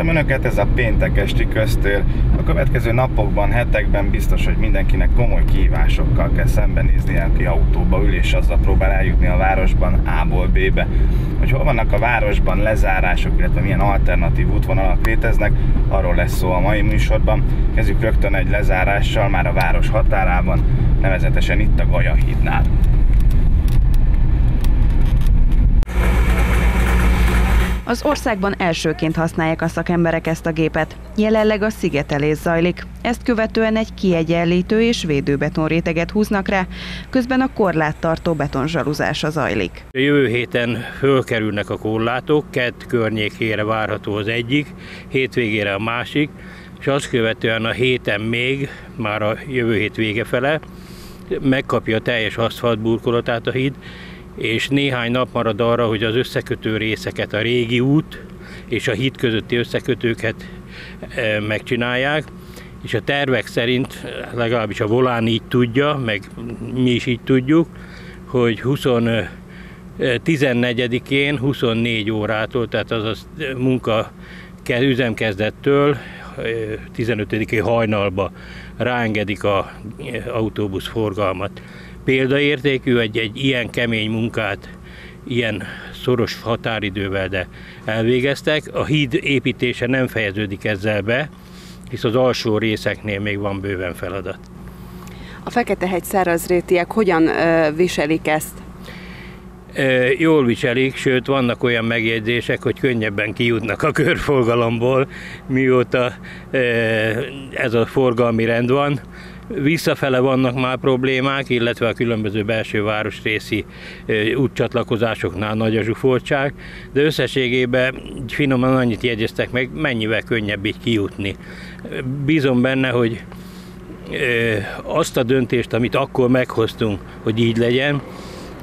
Köszöntöm Önöket, ez a péntek esti köztér. A következő napokban, hetekben biztos, hogy mindenkinek komoly kihívásokkal kell szembenézni, aki autóba ül és azzal próbál eljutni a városban A-ból B-be. Hogy hol vannak a városban lezárások, illetve milyen alternatív útvonalak léteznek, arról lesz szó a mai műsorban. Kezdjük rögtön egy lezárással már a város határában, nevezetesen itt a Gaja hídnál. Az országban elsőként használják a szakemberek ezt a gépet. Jelenleg a szigetelés zajlik. Ezt követően egy kiegyenlítő és védőbeton réteget húznak rá, közben a korláttartó betonzsaluzása zajlik. Jövő héten fölkerülnek a korlátok, kett környékére várható az egyik, hétvégére a másik, és azt követően a héten még, már a jövő hét vége fele, megkapja a teljes aszfaltburkolatát a híd, és néhány nap marad arra, hogy az összekötő részeket, a régi út és a híd közötti összekötőket e, megcsinálják, és a tervek szerint, legalábbis a Volán így tudja, meg mi is így tudjuk, hogy 20 14-én, 24 órától, tehát az a munka üzemkezdettől 15 hajnalba ráengedik a autóbusz forgalmat példaértékű, egy, egy ilyen kemény munkát ilyen szoros határidővel, de elvégeztek. A híd építése nem fejeződik ezzel be, hisz az alsó részeknél még van bőven feladat. A Fekete-hegy szárazrétiek hogyan ö, viselik ezt? Jól viselik, sőt vannak olyan megjegyzések, hogy könnyebben kijutnak a körforgalomból, mióta ez a forgalmi rend van. Visszafele vannak már problémák, illetve a különböző belső városrészi útcsatlakozásoknál nagy a zsúfoltság, de összességében finoman annyit jegyeztek meg, mennyivel könnyebb így kijutni. Bízom benne, hogy azt a döntést, amit akkor meghoztunk, hogy így legyen,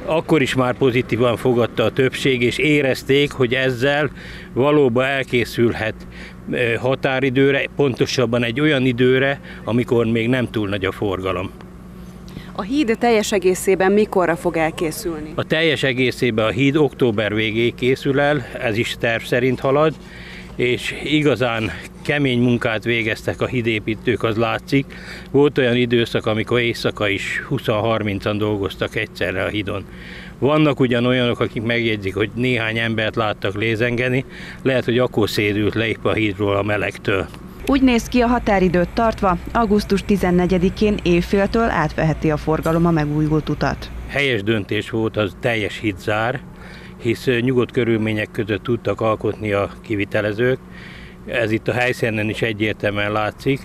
akkor is már pozitívan fogadta a többség, és érezték, hogy ezzel valóban elkészülhet határidőre, pontosabban egy olyan időre, amikor még nem túl nagy a forgalom. A híd teljes egészében mikorra fog elkészülni? A teljes egészében a híd október végéig készül el, ez is terv szerint halad, és igazán kemény munkát végeztek a hídépítők, az látszik. Volt olyan időszak, amikor éjszaka is 20-30-an dolgoztak egyszerre a hídon. Vannak ugyan olyanok, akik megjegyzik, hogy néhány embert láttak lézengeni, lehet, hogy akkor szédült le épp a hídról a melegtől. Úgy néz ki a határidőt tartva, augusztus 14-én évféltől átveheti a forgalom a megújult utat. Helyes döntés volt az teljes hitzár, hisz nyugodt körülmények között tudtak alkotni a kivitelezők. Ez itt a helyszínen is egyértelműen látszik,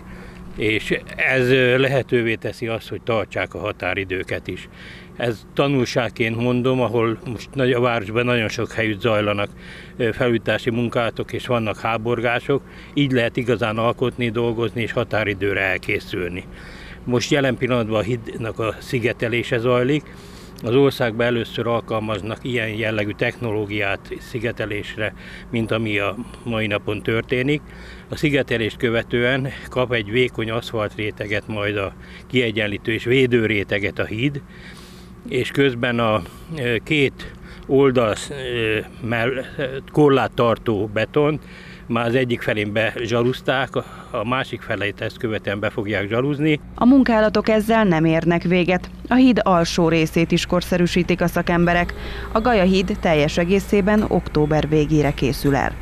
és ez lehetővé teszi azt, hogy tartsák a határidőket is. Ez tanulságként mondom, ahol most a városban nagyon sok helyütt zajlanak felújítási munkátok, és vannak háborgások, így lehet igazán alkotni, dolgozni és határidőre elkészülni. Most jelen pillanatban a hídnak a szigetelése zajlik, az országban először alkalmaznak ilyen jellegű technológiát szigetelésre, mint ami a mai napon történik. A szigetelést követően kap egy vékony aszfaltréteget, majd a kiegyenlítő és védőréteget a híd, és közben a két oldal korláttartó betont már az egyik felén bezsaruzták, a másik felét ezt követően be fogják zsaruzni. A munkálatok ezzel nem érnek véget. A híd alsó részét is korszerűsítik a szakemberek. A Gaja híd teljes egészében október végére készül el.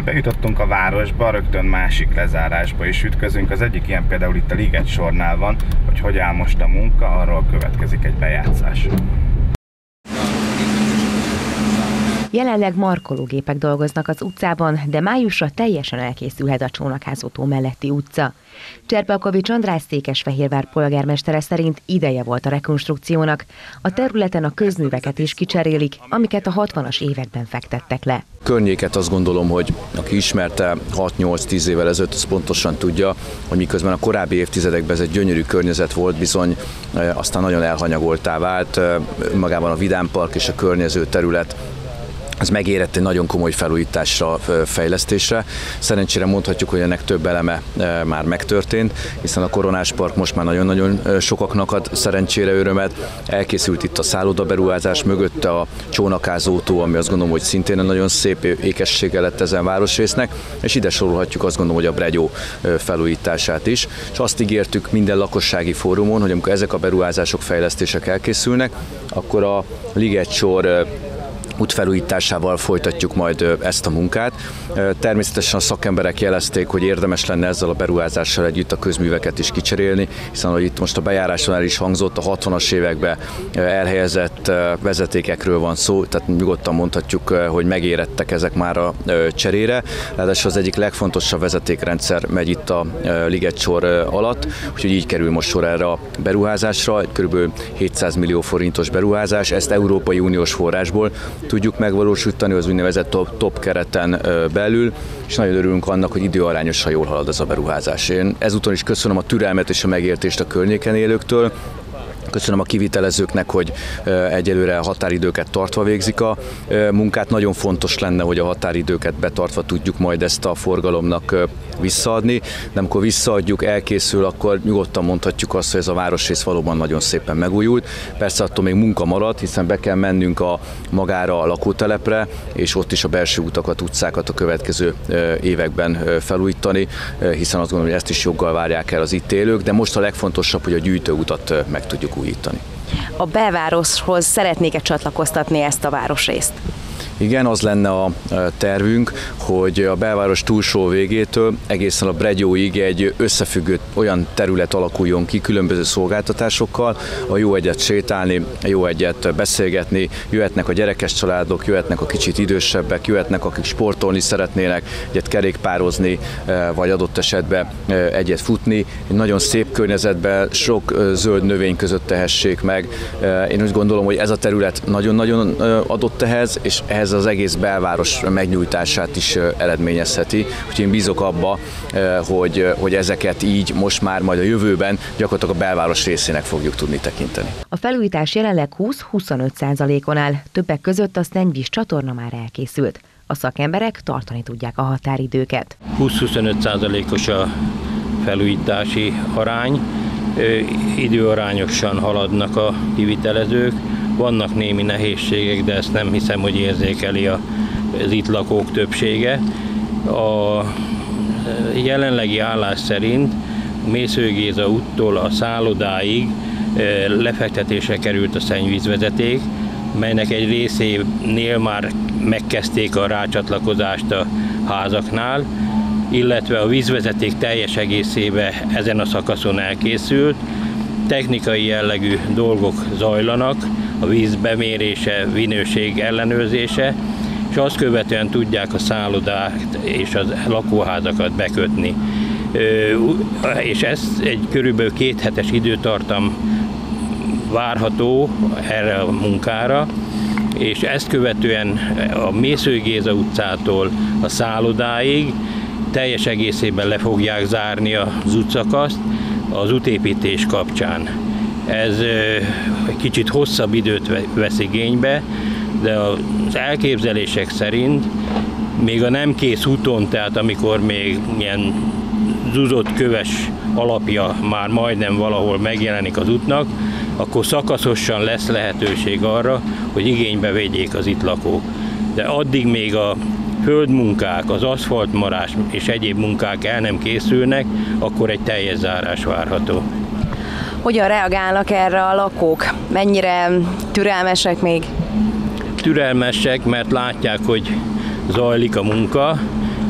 Bejutottunk a városba, rögtön másik lezárásba is ütközünk. Az egyik ilyen például itt a Liget sornál van, hogy hogy áll most a munka, arról következik egy bejátszás. Jelenleg markológépek dolgoznak az utcában, de májusra teljesen elkészülhet a csónakházótó melletti utca. Cserpalkovics András Székesfehérvár polgármestere szerint ideje volt a rekonstrukciónak. A területen a közműveket is kicserélik, amiket a 60-as években fektettek le. Környéket azt gondolom, hogy aki ismerte 6-8-10 évvel ezelőtt, az pontosan tudja, hogy miközben a korábbi évtizedekben ez egy gyönyörű környezet volt, bizony aztán nagyon elhanyagoltá vált, magában a Vidám Park és a környező terület ez megérett egy nagyon komoly felújításra, fejlesztésre. Szerencsére mondhatjuk, hogy ennek több eleme már megtörtént, hiszen a Koronás Park most már nagyon-nagyon sokaknak ad szerencsére örömet. Elkészült itt a szálloda beruházás mögötte a csónakázótó, ami azt gondolom, hogy szintén nagyon szép ékessége lett ezen városrésznek, és ide sorolhatjuk azt gondolom, hogy a Bregyó felújítását is. És azt ígértük minden lakossági fórumon, hogy amikor ezek a beruházások, fejlesztések elkészülnek, akkor a Ligetsor útfelújításával folytatjuk majd ezt a munkát. Természetesen a szakemberek jelezték, hogy érdemes lenne ezzel a beruházással együtt a közműveket is kicserélni, hiszen ahogy itt most a bejáráson el is hangzott, a 60-as években elhelyezett vezetékekről van szó, tehát nyugodtan mondhatjuk, hogy megérettek ezek már a cserére. Ráadásul az egyik legfontosabb vezetékrendszer megy itt a Liget sor alatt, úgyhogy így kerül most sor erre a beruházásra, egy kb. 700 millió forintos beruházás, ezt Európai Uniós forrásból tudjuk megvalósítani az úgynevezett top, top kereten belül, és nagyon örülünk annak, hogy időarányosan jól halad ez a beruházás. Én ezúton is köszönöm a türelmet és a megértést a környéken élőktől, Köszönöm a kivitelezőknek, hogy egyelőre határidőket tartva végzik a munkát. Nagyon fontos lenne, hogy a határidőket betartva tudjuk majd ezt a forgalomnak visszaadni, de amikor visszaadjuk, elkészül, akkor nyugodtan mondhatjuk azt, hogy ez a városrész valóban nagyon szépen megújult. Persze attól még munka marad, hiszen be kell mennünk a magára a lakótelepre, és ott is a belső utakat, utcákat a következő években felújítani, hiszen azt gondolom, hogy ezt is joggal várják el az itt élők, de most a legfontosabb, hogy a gyűjtőutat meg tudjuk újítani. A belvároshoz szeretnék-e csatlakoztatni ezt a városrészt? Igen, az lenne a tervünk, hogy a belváros túlsó végétől egészen a Bregyóig egy összefüggő olyan terület alakuljon ki különböző szolgáltatásokkal, a jó egyet sétálni, jó egyet beszélgetni, jöhetnek a gyerekes családok, jöhetnek a kicsit idősebbek, jöhetnek akik sportolni szeretnének, egyet kerékpározni, vagy adott esetben egyet futni. Egy nagyon szép környezetben sok zöld növény között tehessék meg. Én úgy gondolom, hogy ez a terület nagyon-nagyon adott ehhez, és ehhez ez az egész belváros megnyújtását is eredményezheti. Úgyhogy én bízok abba, hogy, hogy ezeket így most már majd a jövőben gyakorlatilag a belváros részének fogjuk tudni tekinteni. A felújítás jelenleg 20-25 százalékon áll, többek között a Szennyvíz csatorna már elkészült. A szakemberek tartani tudják a határidőket. 20-25 százalékos a felújítási arány, időarányosan haladnak a kivitelezők, vannak némi nehézségek, de ezt nem hiszem, hogy érzékeli az itt lakók többsége. A jelenlegi állás szerint Mésző Géza úttól a szállodáig lefektetésre került a szennyvízvezeték, melynek egy részénél már megkezdték a rácsatlakozást a házaknál, illetve a vízvezeték teljes egészébe ezen a szakaszon elkészült. Technikai jellegű dolgok zajlanak, a víz bemérése, minőség ellenőrzése, és azt követően tudják a szállodát és a lakóházakat bekötni. És ez egy körülbelül két hetes időtartam várható erre a munkára, és ezt követően a Mésző Géza utcától a szállodáig teljes egészében le fogják zárni az utcakaszt az útépítés kapcsán. Ez egy kicsit hosszabb időt vesz igénybe, de az elképzelések szerint még a nem kész úton, tehát amikor még ilyen zuzott köves alapja már majdnem valahol megjelenik az útnak, akkor szakaszosan lesz lehetőség arra, hogy igénybe vegyék az itt lakók. De addig még a földmunkák, az aszfaltmarás és egyéb munkák el nem készülnek, akkor egy teljes zárás várható. Hogyan reagálnak erre a lakók? Mennyire türelmesek még? Türelmesek, mert látják, hogy zajlik a munka,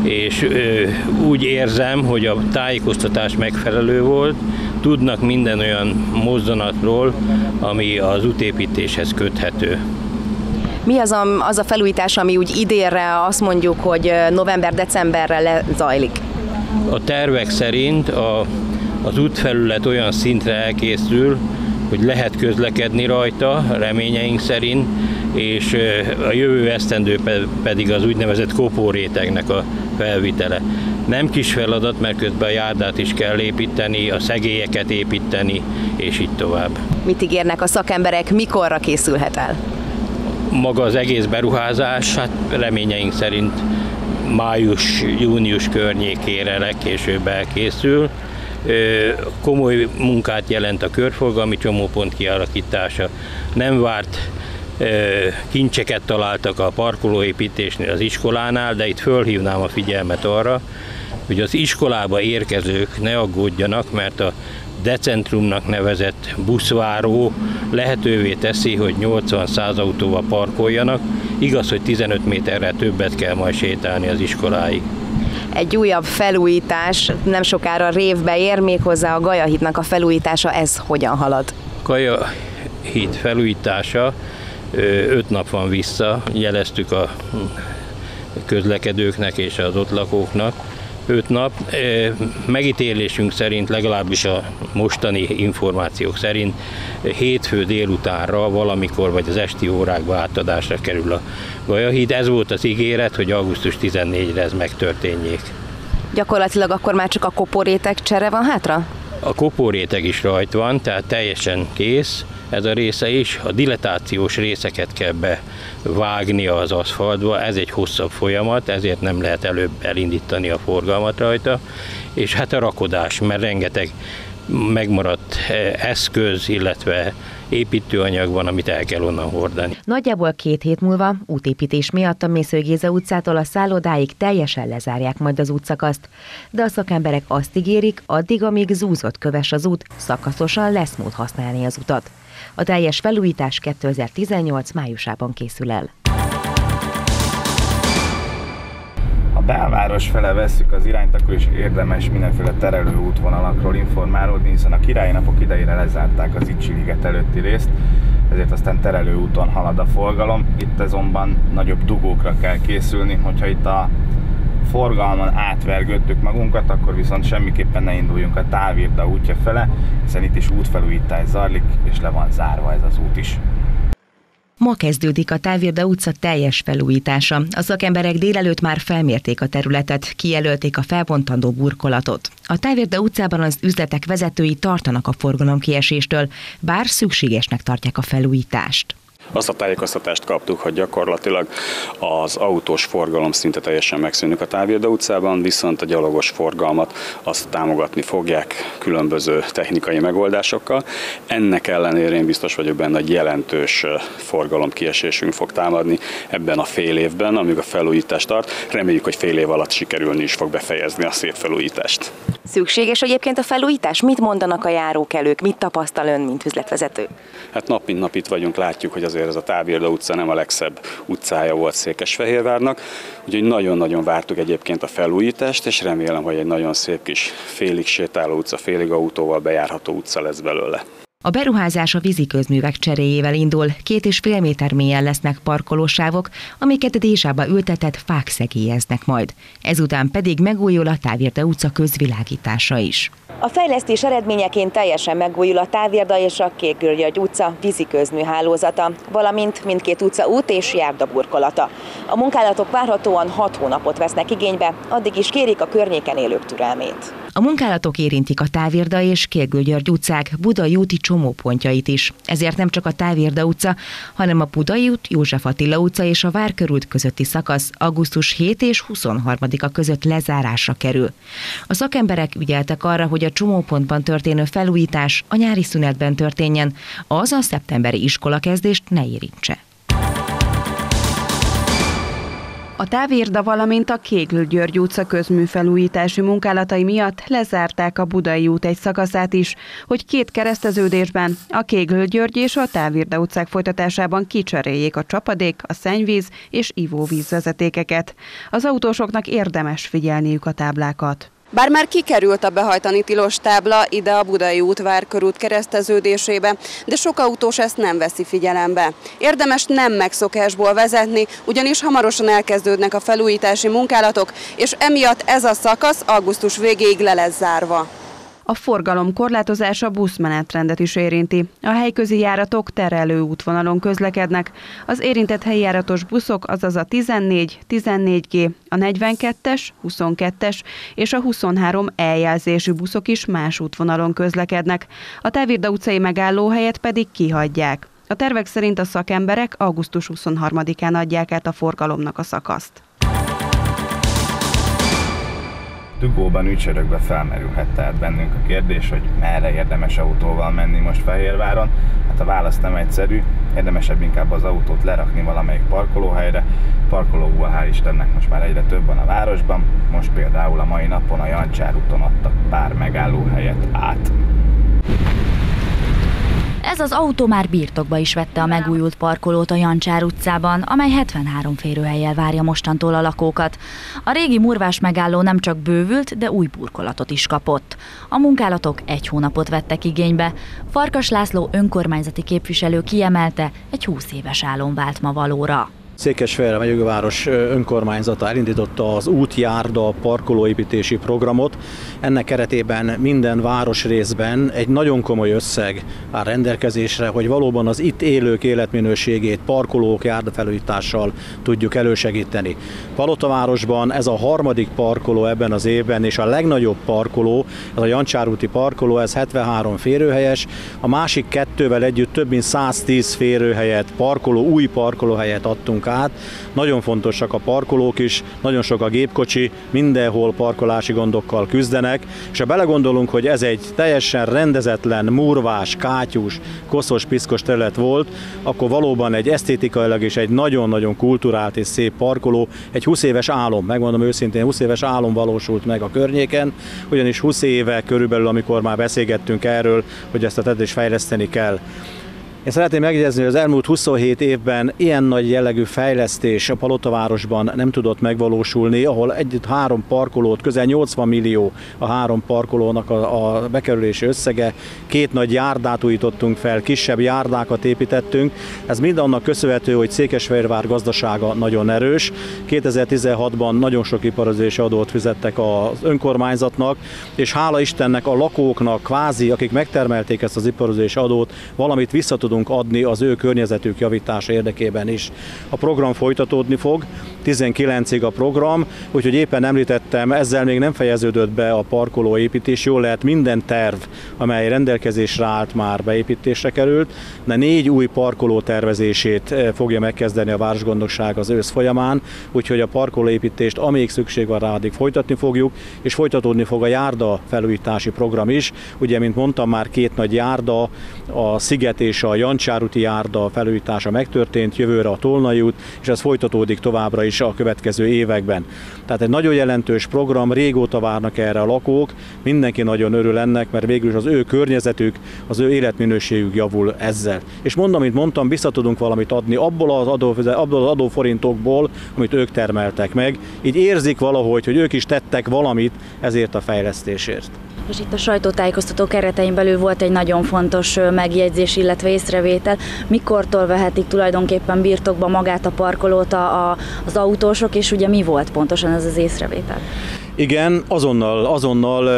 és ö, úgy érzem, hogy a tájékoztatás megfelelő volt, tudnak minden olyan mozzanatról, ami az útépítéshez köthető. Mi az a, az a felújítás, ami úgy idénre azt mondjuk, hogy november-decemberre lezajlik? A tervek szerint a az útfelület olyan szintre elkészül, hogy lehet közlekedni rajta, reményeink szerint, és a jövő esztendő pedig az úgynevezett kopórétegnek a felvitele. Nem kis feladat, mert közben a járdát is kell építeni, a szegélyeket építeni, és így tovább. Mit ígérnek a szakemberek, mikorra készülhet el? Maga az egész beruházás, hát reményeink szerint május-június környékére legkésőbb elkészül. Komoly munkát jelent a körforgalmi csomópont kialakítása. Nem várt kincseket találtak a parkolóépítésnél az iskolánál, de itt fölhívnám a figyelmet arra, hogy az iskolába érkezők ne aggódjanak, mert a decentrumnak nevezett buszváró lehetővé teszi, hogy 80-100 autóval parkoljanak. Igaz, hogy 15 méterre többet kell majd sétálni az iskoláig. Egy újabb felújítás nem sokára révbe ér, méghozzá a Gajahídnak a felújítása, ez hogyan halad? Gaja híd felújítása öt nap van vissza, jeleztük a közlekedőknek és az ott lakóknak, öt nap. Megítélésünk szerint, legalábbis a mostani információk szerint hétfő délutánra valamikor, vagy az esti órákba átadásra kerül a Gajahíd. Ez volt az ígéret, hogy augusztus 14-re ez megtörténjék. Gyakorlatilag akkor már csak a koporétek csere van hátra? A koporéteg is rajt van, tehát teljesen kész ez a része is. A diletációs részeket kell bevágni az aszfaltba, ez egy hosszabb folyamat, ezért nem lehet előbb elindítani a forgalmat rajta. És hát a rakodás, mert rengeteg megmaradt eh, eszköz, illetve építőanyag van, amit el kell onnan hordani. Nagyjából két hét múlva útépítés miatt a Mésző Géza utcától a szállodáig teljesen lezárják majd az útszakaszt, de a szakemberek azt ígérik, addig, amíg zúzott köves az út, szakaszosan lesz mód használni az utat. A teljes felújítás 2018 májusában készül el. Belváros fele vesszük az irányt, akkor is érdemes mindenféle terelő útvonalakról informálódni, hiszen a királyi napok idejére lezárták az Icsi liget előtti részt, ezért aztán terelő úton halad a forgalom. Itt azonban nagyobb dugókra kell készülni, hogyha itt a forgalman átvergöttük magunkat, akkor viszont semmiképpen ne induljunk a távirda útja fele, hiszen itt is útfelújítás zajlik, és le van zárva ez az út is. Ma kezdődik a Távirda utca teljes felújítása. A szakemberek délelőtt már felmérték a területet, kijelölték a felbontandó burkolatot. A Távirda utcában az üzletek vezetői tartanak a forgalomkieséstől, bár szükségesnek tartják a felújítást. Azt a tájékoztatást kaptuk, hogy gyakorlatilag az autós forgalom szinte teljesen megszűnik a Távirda utcában, viszont a gyalogos forgalmat azt támogatni fogják különböző technikai megoldásokkal. Ennek ellenére én biztos vagyok benne, hogy jelentős forgalomkiesésünk fog támadni ebben a fél évben, amíg a felújítás tart. Reméljük, hogy fél év alatt sikerülni is fog befejezni a szép felújítást. Szükséges egyébként a felújítás? Mit mondanak a járókelők? Mit tapasztal ön, mint üzletvezető? Hát nap mint nap itt vagyunk, látjuk, hogy azért ez a Távirda utca nem a legszebb utcája volt Székesfehérvárnak, úgyhogy nagyon-nagyon vártuk egyébként a felújítást, és remélem, hogy egy nagyon szép kis félig sétáló utca, félig autóval bejárható utca lesz belőle. A beruházás a víziközművek cseréjével indul, két és fél méter mélyen lesznek parkolósávok, amiket désába ültetett fák szegélyeznek majd. Ezután pedig megújul a Távirda utca közvilágítása is. A fejlesztés eredményeként teljesen megújul a Távirda és a Kékgörgyögy utca víziközmű hálózata, valamint mindkét utca út és járdaburkolata. A munkálatok várhatóan 6 hónapot vesznek igénybe, addig is kérik a környéken élők türelmét. A munkálatok érintik a Távirda és Kérgőgyörgy utcák Budai úti csomópontjait is. Ezért nem csak a Távirda utca, hanem a Budai út, József Attila utca és a Várkörút közötti szakasz augusztus 7 és 23-a között lezárásra kerül. A szakemberek ügyeltek arra, hogy a csomópontban történő felújítás a nyári szünetben történjen, az a szeptemberi iskolakezdést ne érintse. A Távérda, valamint a Kéglő György utca közműfelújítási munkálatai miatt lezárták a Budai út egy szakaszát is, hogy két kereszteződésben, a Kéglő György és a Távérda utcák folytatásában kicseréljék a csapadék, a szennyvíz és ivóvízvezetékeket. Az autósoknak érdemes figyelniük a táblákat. Bár már kikerült a behajtani tilos tábla ide a Budai útvár körút kereszteződésébe, de sok autós ezt nem veszi figyelembe. Érdemes nem megszokásból vezetni, ugyanis hamarosan elkezdődnek a felújítási munkálatok, és emiatt ez a szakasz augusztus végéig le lesz zárva. A forgalom korlátozása buszmenetrendet is érinti. A helyközi járatok terelő útvonalon közlekednek. Az érintett helyi járatos buszok, azaz a 14, 14G, a 42-es, 22-es és a 23 eljelzésű buszok is más útvonalon közlekednek. A Távirda utcai megállóhelyet pedig kihagyják. A tervek szerint a szakemberek augusztus 23-án adják át a forgalomnak a szakaszt. Dugóban ücsörökbe felmerülhet tehát bennünk a kérdés, hogy merre érdemes autóval menni most Fehérváron. Hát a válasz nem egyszerű, érdemesebb inkább az autót lerakni valamelyik parkolóhelyre. Parkolóból hál' Istennek most már egyre több van a városban, most például a mai napon a Jancsár úton adtak pár megállóhelyet át. Ez az autó már birtokba is vette a megújult parkolót a Jancsár utcában, amely 73 férőhelyel várja mostantól a lakókat. A régi murvás megálló nem csak bővült, de új burkolatot is kapott. A munkálatok egy hónapot vettek igénybe. Farkas László önkormányzati képviselő kiemelte, egy 20 éves álom vált ma valóra. Székesfehérre megyőváros önkormányzata elindította az útjárda parkolóépítési programot. Ennek keretében minden városrészben egy nagyon komoly összeg áll rendelkezésre, hogy valóban az itt élők életminőségét parkolók járdafelújítással tudjuk elősegíteni. Palotavárosban ez a harmadik parkoló ebben az évben, és a legnagyobb parkoló, ez a Jancsárúti parkoló, ez 73 férőhelyes, a másik kettővel együtt több mint 110 férőhelyet, parkoló, új parkolóhelyet adtunk át. Nagyon fontosak a parkolók is, nagyon sok a gépkocsi, mindenhol parkolási gondokkal küzdenek, és ha belegondolunk, hogy ez egy teljesen rendezetlen, murvás, kátyús, koszos, piszkos terület volt, akkor valóban egy esztétikailag és egy nagyon-nagyon kulturált és szép parkoló, egy 20 éves álom, megmondom őszintén, 20 éves álom valósult meg a környéken, ugyanis 20 éve körülbelül, amikor már beszélgettünk erről, hogy ezt a is fejleszteni kell. Én szeretném megjegyezni, hogy az elmúlt 27 évben ilyen nagy jellegű fejlesztés a Palotavárosban nem tudott megvalósulni, ahol együtt három parkolót, közel 80 millió a három parkolónak a, a bekerülési összege, két nagy járdát újítottunk fel, kisebb járdákat építettünk. Ez mind annak köszönhető, hogy Székesfehérvár gazdasága nagyon erős. 2016-ban nagyon sok iparozási adót fizettek az önkormányzatnak, és hála Istennek a lakóknak, kvázi, akik megtermelték ezt az iparozási adót, valamit vissza tudunk adni az ő környezetük javítása érdekében is. A program folytatódni fog, 19-ig a program, úgyhogy éppen említettem, ezzel még nem fejeződött be a parkolóépítés, jól lehet minden terv, amely rendelkezésre állt már beépítésre került, de négy új parkoló tervezését eh, fogja megkezdeni a Városgondokság az ősz folyamán, úgyhogy a parkolóépítést, amíg szükség van rá, addig folytatni fogjuk, és folytatódni fog a járda felújítási program is. Ugye, mint mondtam, már két nagy járda, a Sziget és a Jancsárúti járda felújítása megtörtént, jövőre a Tolnai út, és ez folytatódik továbbra is a következő években. Tehát egy nagyon jelentős program, régóta várnak erre a lakók, mindenki nagyon örül ennek, mert végül is az ő környezetük, az ő életminőségük javul ezzel. És mondom, amit mondtam, vissza tudunk valamit adni abból az, adó, abból az adóforintokból, amit ők termeltek meg. Így érzik valahogy, hogy ők is tettek valamit ezért a fejlesztésért. És itt a sajtótájékoztató keretein belül volt egy nagyon fontos megjegyzés, illetve észrevétel. Mikortól vehetik tulajdonképpen birtokba magát a parkolót a, a, az autósok, és ugye mi volt pontosan ez az észrevétel? Igen, azonnal, azonnal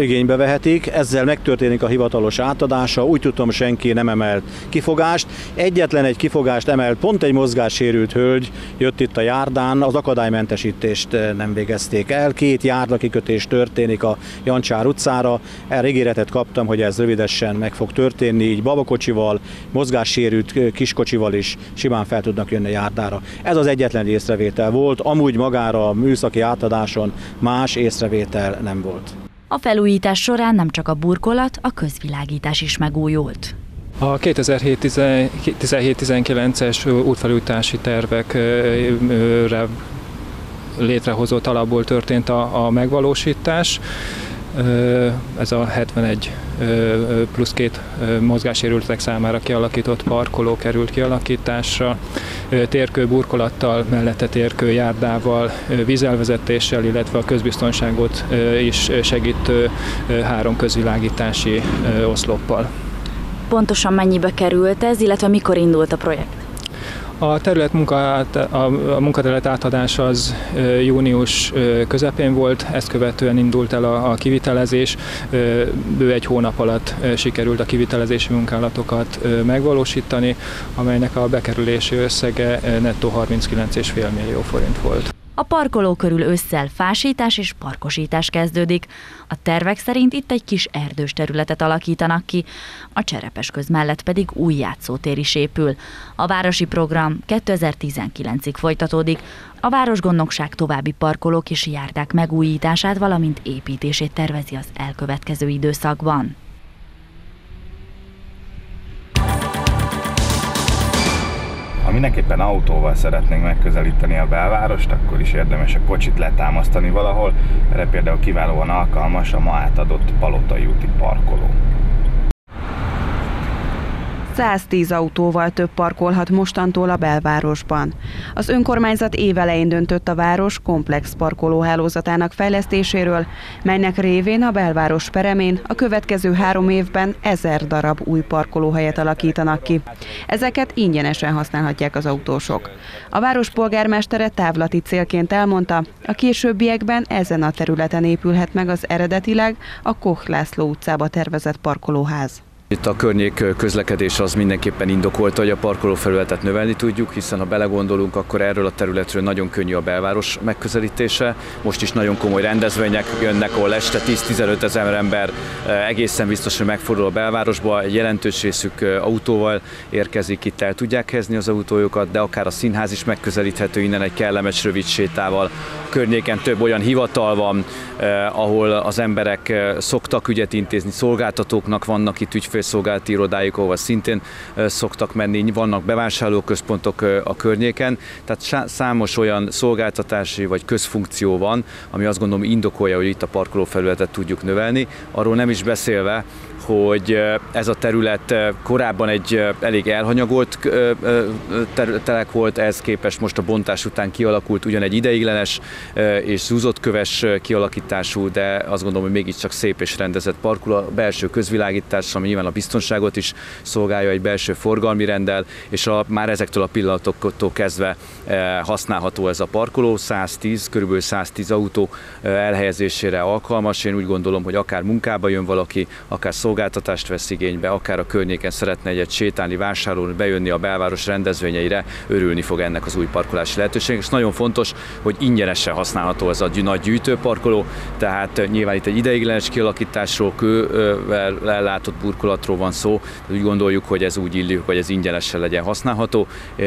igénybe vehetik, ezzel megtörténik a hivatalos átadása, úgy tudom senki nem emelt kifogást. Egyetlen egy kifogást emelt, pont egy mozgássérült hölgy jött itt a járdán, az akadálymentesítést nem végezték el. Két járdakikötés történik a Jancsár utcára, erre ígéretet kaptam, hogy ez rövidesen meg fog történni, így babakocsival, mozgássérült kiskocsival is simán fel tudnak jönni a járdára. Ez az egyetlen észrevétel volt, amúgy magára a műszaki átadáson már más észrevétel nem volt. A felújítás során nem csak a burkolat, a közvilágítás is megújult. A 2017-19-es útfelújítási tervekre létrehozott alapból történt a, a megvalósítás. Ez a 71 plusz két mozgássérültek számára kialakított parkoló került kialakításra, térkő burkolattal, mellette térkő járdával, vízelvezetéssel, illetve a közbiztonságot is segítő három közvilágítási oszloppal. Pontosan mennyibe került ez, illetve mikor indult a projekt? A terület munka, a munkaterület átadás az június közepén volt, ezt követően indult el a, a kivitelezés. Bő egy hónap alatt sikerült a kivitelezési munkálatokat megvalósítani, amelynek a bekerülési összege nettó 39,5 millió forint volt. A parkoló körül ősszel fásítás és parkosítás kezdődik. A tervek szerint itt egy kis erdős területet alakítanak ki, a Cserepes köz mellett pedig új játszótér is épül. A városi program 2019-ig folytatódik, a Városgondnokság további parkolók és járdák megújítását, valamint építését tervezi az elkövetkező időszakban. Mindenképpen autóval szeretnénk megközelíteni a belvárost, akkor is érdemes a kocsit letámasztani valahol, erre például kiválóan alkalmas a ma átadott Palotai úti parkoló. 110 autóval több parkolhat mostantól a belvárosban. Az önkormányzat évelején döntött a város komplex parkolóhálózatának fejlesztéséről, melynek révén a belváros peremén a következő három évben ezer darab új parkolóhelyet alakítanak ki. Ezeket ingyenesen használhatják az autósok. A város polgármestere távlati célként elmondta, a későbbiekben ezen a területen épülhet meg az eredetileg a Koch László utcába tervezett parkolóház. Itt a környék közlekedés az mindenképpen indokolta, hogy a parkolófelületet növelni tudjuk, hiszen ha belegondolunk, akkor erről a területről nagyon könnyű a belváros megközelítése. Most is nagyon komoly rendezvények jönnek, ahol este 10-15 ezer ember eh, egészen biztos, hogy megfordul a belvárosba, egy jelentős részük eh, autóval érkezik, itt el tudják helyezni az autójukat, de akár a színház is megközelíthető innen egy kellemes rövid sétával. A környéken több olyan hivatal van, eh, ahol az emberek szoktak ügyet intézni, szolgáltatóknak vannak itt ügyfél ügyfélszolgálati irodájuk, ahol szintén szoktak menni, vannak bevásárlóközpontok a környéken, tehát számos olyan szolgáltatási vagy közfunkció van, ami azt gondolom indokolja, hogy itt a parkolófelületet tudjuk növelni. Arról nem is beszélve, hogy ez a terület korábban egy elég elhanyagolt telek volt, ez képest most a bontás után kialakult ugyan egy ideiglenes és zúzott köves kialakítású, de azt gondolom, hogy mégiscsak szép és rendezett parkul a belső közvilágítás, ami nyilván a biztonságot is szolgálja egy belső forgalmi rendel, és a, már ezektől a pillanatoktól kezdve használható ez a parkoló, 110, körülbelül 110 autó elhelyezésére alkalmas. Én úgy gondolom, hogy akár munkába jön valaki, akár szolgáltatás szolgáltatást vesz igénybe, akár a környéken szeretne egyet sétálni, vásárolni, bejönni a belváros rendezvényeire, örülni fog ennek az új parkolási lehetőségnek. És nagyon fontos, hogy ingyenesen használható ez a nagy gyűjtőparkoló, tehát nyilván itt egy ideiglenes kialakításról, kővel ellátott burkolatról van szó, úgy gondoljuk, hogy ez úgy illik, hogy ez ingyenesen legyen használható.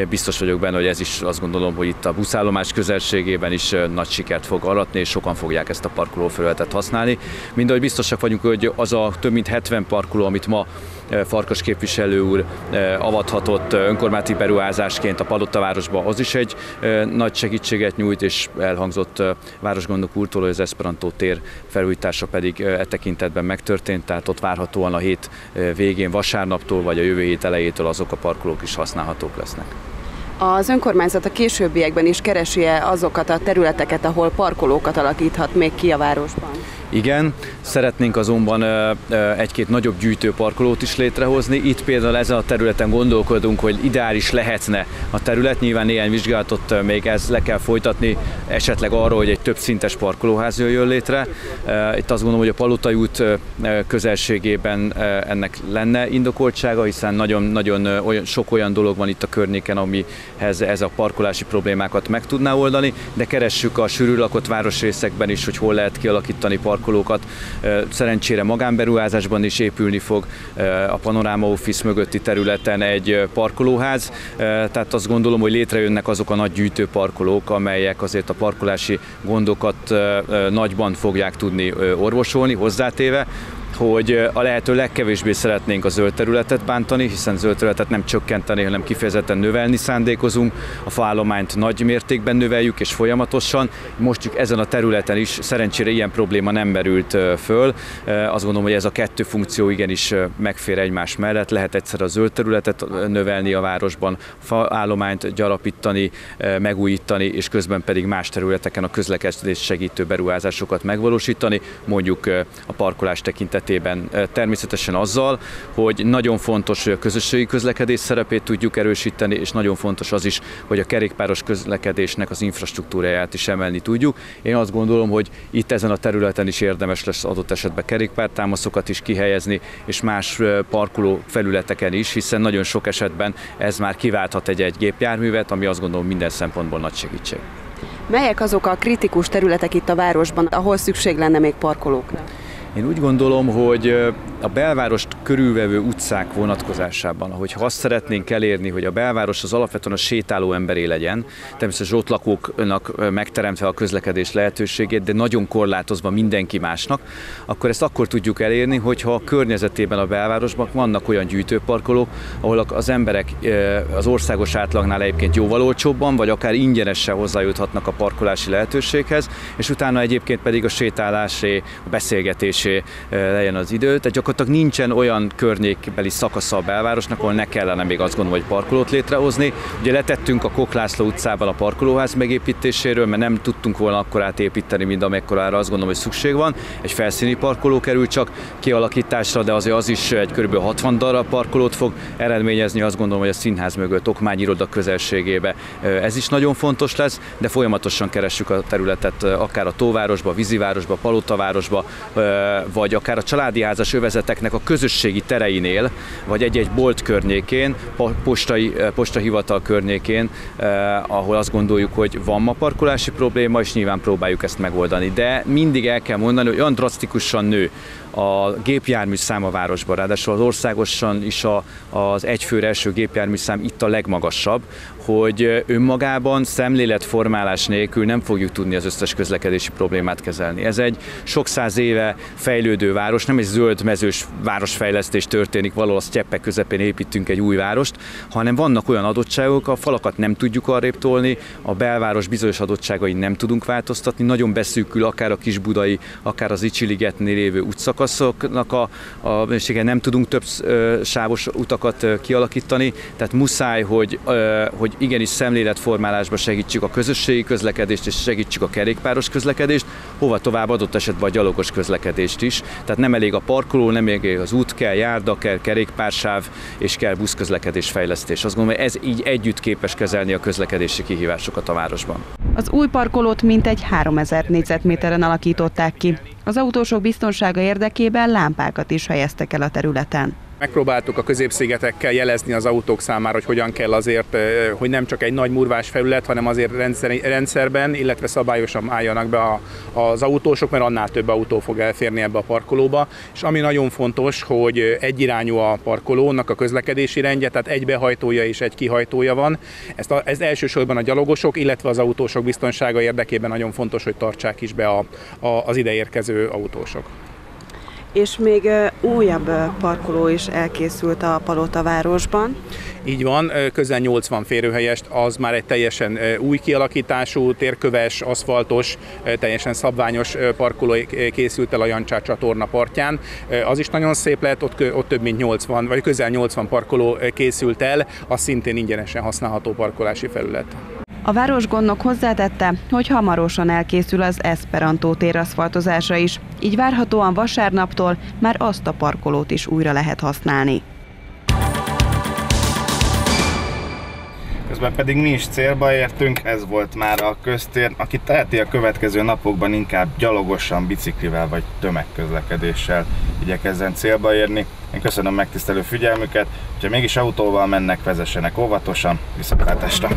Biztos vagyok benne, hogy ez is azt gondolom, hogy itt a buszállomás közelségében is nagy sikert fog aratni, és sokan fogják ezt a parkolófelületet használni. Mind biztosak vagyunk, hogy az a több mint 70 70 parkoló, amit ma e, Farkas képviselő úr e, avathatott e, önkormányzati beruházásként a Palottavárosba, az is egy nagy segítséget nyújt, és elhangzott városgondok úrtól, hogy az Esperantó tér felújítása pedig e tekintetben megtörtént, tehát ott várhatóan a hét végén, vasárnaptól vagy a jövő hét elejétől azok a parkolók is használhatók lesznek. Az önkormányzat a későbbiekben is keresi -e azokat a területeket, ahol parkolókat alakíthat még ki a városban? Igen, szeretnénk azonban egy-két nagyobb gyűjtőparkolót is létrehozni. Itt például ezen a területen gondolkodunk, hogy ideális lehetne a terület. Nyilván néhány vizsgálatot még ez le kell folytatni, esetleg arról, hogy egy több szintes parkolóház jöjjön létre. Itt azt gondolom, hogy a Palotai út közelségében ennek lenne indokoltsága, hiszen nagyon-nagyon olyan, sok olyan dolog van itt a környéken, amihez ez a parkolási problémákat meg tudná oldani, de keressük a sűrű lakott városrészekben is, hogy hol lehet kialakítani parkolókat. Szerencsére magánberuházásban is épülni fog a Panorama Office mögötti területen egy parkolóház, tehát azt gondolom, hogy létrejönnek azok a nagy gyűjtőparkolók, amelyek azért a parkolási gondokat nagyban fogják tudni orvosolni, hozzátéve, hogy a lehető legkevésbé szeretnénk a zöld területet bántani, hiszen zöld területet nem csökkenteni, hanem kifejezetten növelni szándékozunk. A faállományt nagy mértékben növeljük és folyamatosan. Most csak ezen a területen is szerencsére ilyen probléma nem merült föl. Azt gondolom, hogy ez a kettő funkció igenis megfér egymás mellett. Lehet egyszer a zöld területet növelni a városban, faállományt gyarapítani, megújítani, és közben pedig más területeken a közlekedés segítő beruházásokat megvalósítani, mondjuk a parkolás tekintetében esetében természetesen azzal, hogy nagyon fontos, hogy a közösségi közlekedés szerepét tudjuk erősíteni, és nagyon fontos az is, hogy a kerékpáros közlekedésnek az infrastruktúráját is emelni tudjuk. Én azt gondolom, hogy itt ezen a területen is érdemes lesz adott esetben kerékpártámaszokat is kihelyezni, és más parkoló felületeken is, hiszen nagyon sok esetben ez már kiválthat egy-egy gépjárművet, ami azt gondolom minden szempontból nagy segítség. Melyek azok a kritikus területek itt a városban, ahol szükség lenne még parkolókra? Én úgy gondolom, hogy a belvárost körülvevő utcák vonatkozásában, ahogy azt szeretnénk elérni, hogy a belváros az alapvetően a sétáló emberé legyen, természetesen ott lakóknak megteremtve a közlekedés lehetőségét, de nagyon korlátozva mindenki másnak, akkor ezt akkor tudjuk elérni, hogyha a környezetében a belvárosban vannak olyan gyűjtőparkolók, ahol az emberek az országos átlagnál egyébként jóval olcsóbban, vagy akár ingyenesen hozzájuthatnak a parkolási lehetőséghez, és utána egyébként pedig a sétálásé, a beszélgetésé legyen az idő. Tehát gyakorlatilag nincsen olyan környékbeli szakasza a belvárosnak, ahol ne kellene még azt gondolom, hogy parkolót létrehozni. Ugye letettünk a Koklászló utcában a parkolóház megépítéséről, mert nem tudtunk volna akkor átépíteni, mint amekkorára azt gondolom, hogy szükség van. Egy felszíni parkoló kerül csak kialakításra, de azért az is egy kb. 60 darab parkolót fog eredményezni, azt gondolom, hogy a színház mögött okmányiroda közelségébe ez is nagyon fontos lesz, de folyamatosan keressük a területet akár a Tóvárosba, Vízivárosba, Palotavárosba, vagy akár a családi házas övezet szervezeteknek a közösségi tereinél, vagy egy-egy bolt környékén, postai, eh, postahivatal környékén, eh, ahol azt gondoljuk, hogy van ma parkolási probléma, és nyilván próbáljuk ezt megoldani. De mindig el kell mondani, hogy olyan drasztikusan nő a gépjármű szám a városban, ráadásul az országosan is a, az egyfőre első gépjármű szám itt a legmagasabb, hogy önmagában szemléletformálás nélkül nem fogjuk tudni az összes közlekedési problémát kezelni. Ez egy sok száz éve fejlődő város, nem egy zöld mezős városfejlesztés történik, valahol a sztyeppek közepén építünk egy új várost, hanem vannak olyan adottságok, a falakat nem tudjuk arrébb tolni, a belváros bizonyos adottságai nem tudunk változtatni, nagyon beszűkül akár a kisbudai, akár az Icsiligetnél lévő utcakaszoknak a, a nem tudunk több sávos utakat kialakítani, tehát muszáj, hogy, hogy igenis szemléletformálásba segítsük a közösségi közlekedést és segítsük a kerékpáros közlekedést, hova tovább adott esetben a gyalogos közlekedést is. Tehát nem elég a parkoló, nem elég az út, kell járda, kell kerékpársáv és kell buszközlekedés fejlesztés. Azt gondolom, hogy ez így együtt képes kezelni a közlekedési kihívásokat a városban. Az új parkolót mintegy 3000 négyzetméteren alakították ki. Az autósok biztonsága érdekében lámpákat is helyeztek el a területen. Megpróbáltuk a középszigetekkel jelezni az autók számára, hogy hogyan kell azért, hogy nem csak egy nagy murvás felület, hanem azért rendszer, rendszerben, illetve szabályosan álljanak be a, az autósok, mert annál több autó fog elférni ebbe a parkolóba. És ami nagyon fontos, hogy egyirányú a parkolónak a közlekedési rendje, tehát egy behajtója és egy kihajtója van. Ezt, a, ez elsősorban a gyalogosok, illetve az autósok biztonsága érdekében nagyon fontos, hogy tartsák is be a, a, az ideérkező autósok és még újabb parkoló is elkészült a Palota városban. Így van, közel 80 férőhelyest, az már egy teljesen új kialakítású, térköves, aszfaltos, teljesen szabványos parkoló készült el a Jancsár csatorna partján. Az is nagyon szép lett, ott, ott több mint 80, vagy közel 80 parkoló készült el, az szintén ingyenesen használható parkolási felület. A városgondnok hozzátette, hogy hamarosan elkészül az Esperantó tér aszfaltozása is, így várhatóan vasárnaptól már azt a parkolót is újra lehet használni. Közben pedig mi is célba értünk, ez volt már a köztér. Aki teheti a következő napokban inkább gyalogosan, biciklivel vagy tömegközlekedéssel igyekezzen célba érni. Én köszönöm megtisztelő figyelmüket, hogyha mégis autóval mennek, vezessenek óvatosan, viszontlátásra!